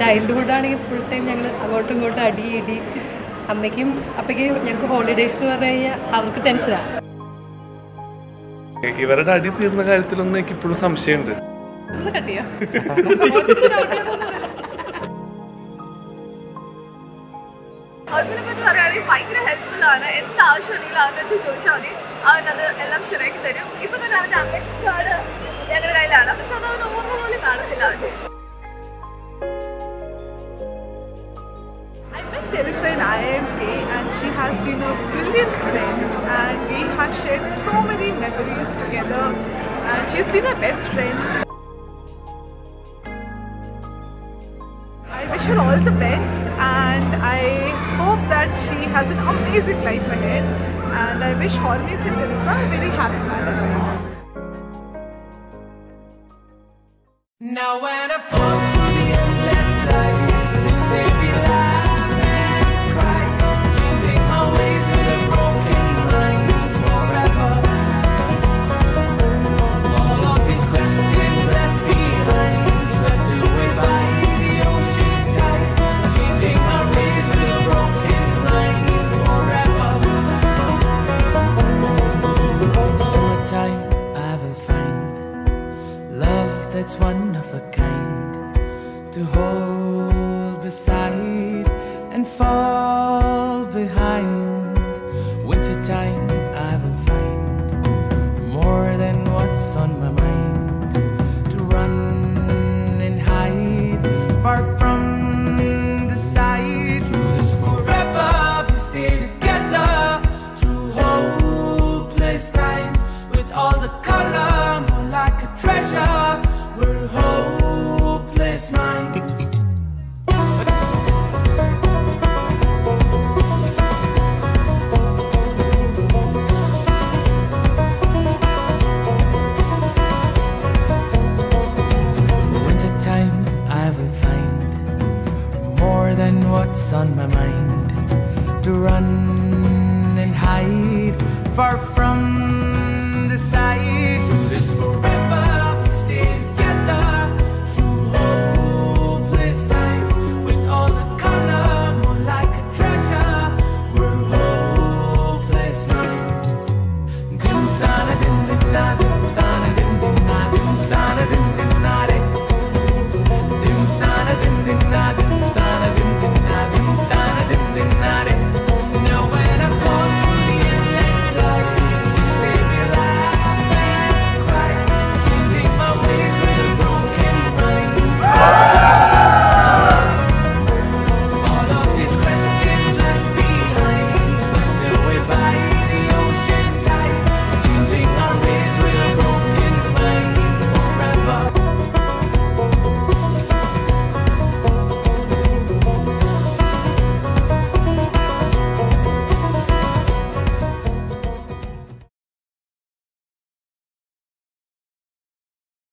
Childhood ആണെങ്കിൽ full time ഞങ്ങൾ അങ്ങോട്ടും ഇങ്ങോട്ടും അടി ഇടി. അമ്മയ്ക്കും അപ്പയ്ക്കും ഞങ്ങൾക്ക് ഹോളിഡേയ്സ് എന്ന് പറഞ്ഞു കഴിഞ്ഞാൽ അവർക്ക് ടെൻഷനാണ് ഇവരുടെ അടി തീർന്ന കാര്യത്തിലൊന്നും എനിക്ക് ഇപ്പോഴും സംശയമുണ്ട്. ഒന്ന് കട്ടിയോ അവനെ പറ്റി പറയുകയാണെങ്കിൽ ഭയങ്കര ഹെൽപ്ഫുൾ ആണ്. എന്ത് ആവശ്യമുണ്ടെങ്കിലും അവന്റെ അടുത്ത് ചോദിച്ചാൽ മതി. അവൻ അത് എല്ലാം ശരിയാക്കി തരും. ഇപ്പൊ തന്നെ അവന്റെ അമെക്സ് കാർഡ് ഞങ്ങളുടെ കയ്യിലാണ്. പക്ഷെ അത് അവൻ ഓർമ്മ പോലും കാണത്തില്ല അവന്റെ Theresa in IMK and she has been a brilliant friend and we have shared so many memories together and she's been my best friend. I wish her all the best and I hope that she has an amazing life ahead and I wish Hormese and Theresa a very happy life. Now when I fall that's one of a kind to hold beside and fall behind. Wintertime, I what's on my mind to run and hide far from